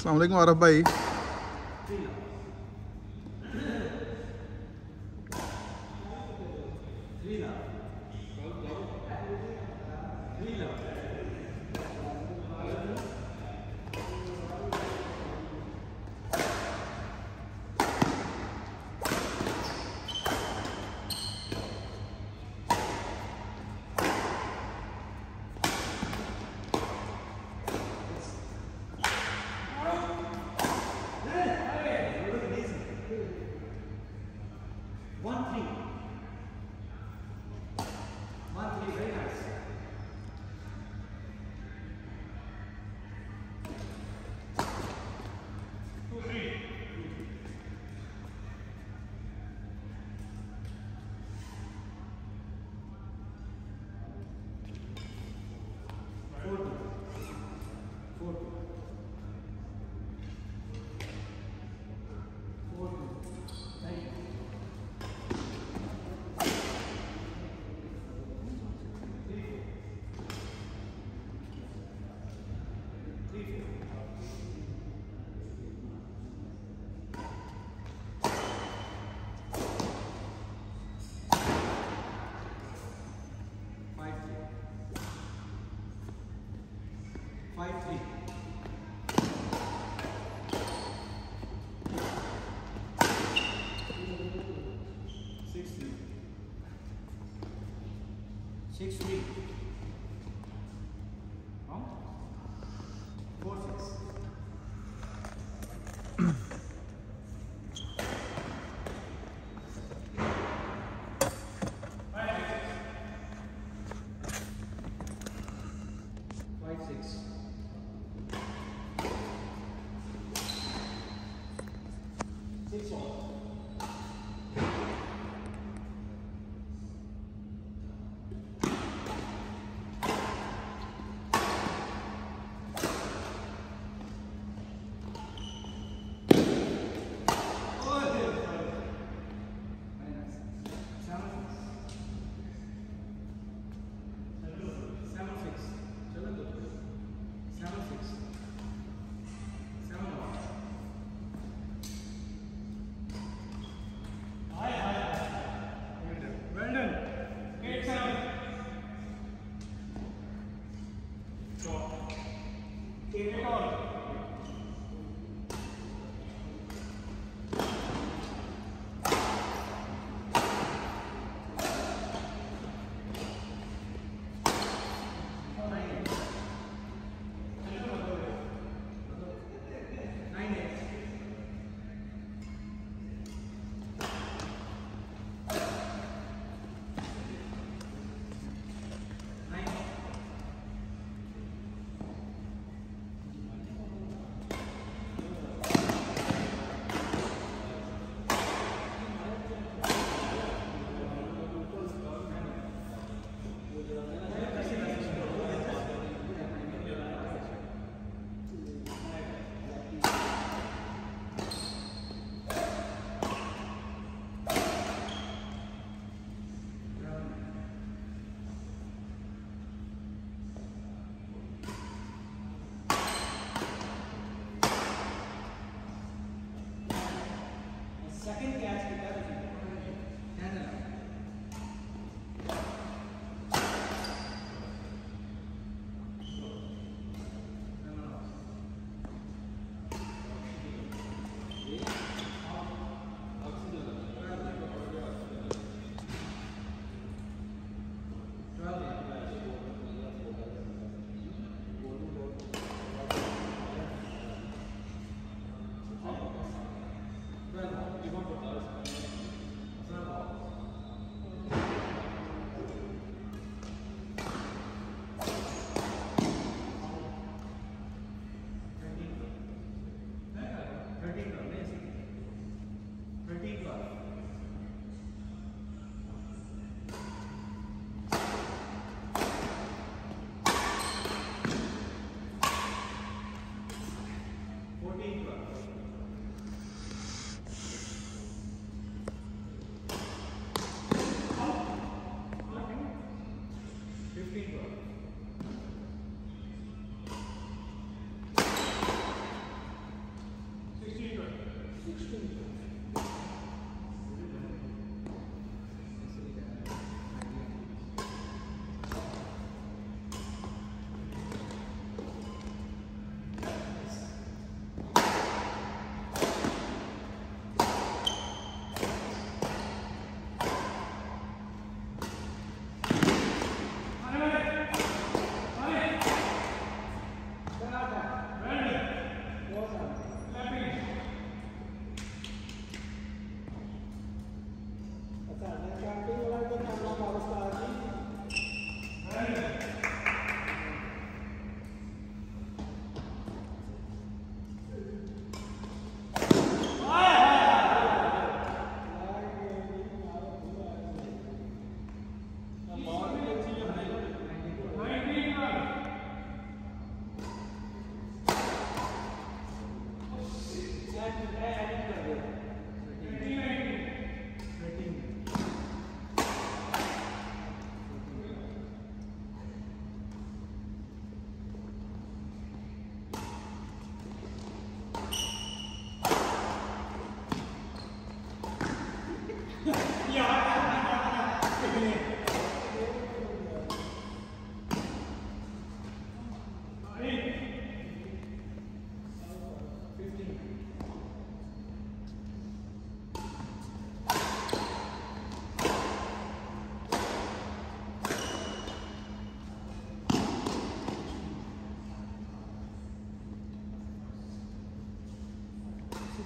Assalamu Assalamualaikum warahmatullahi One three. Six three. Four six.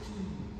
16.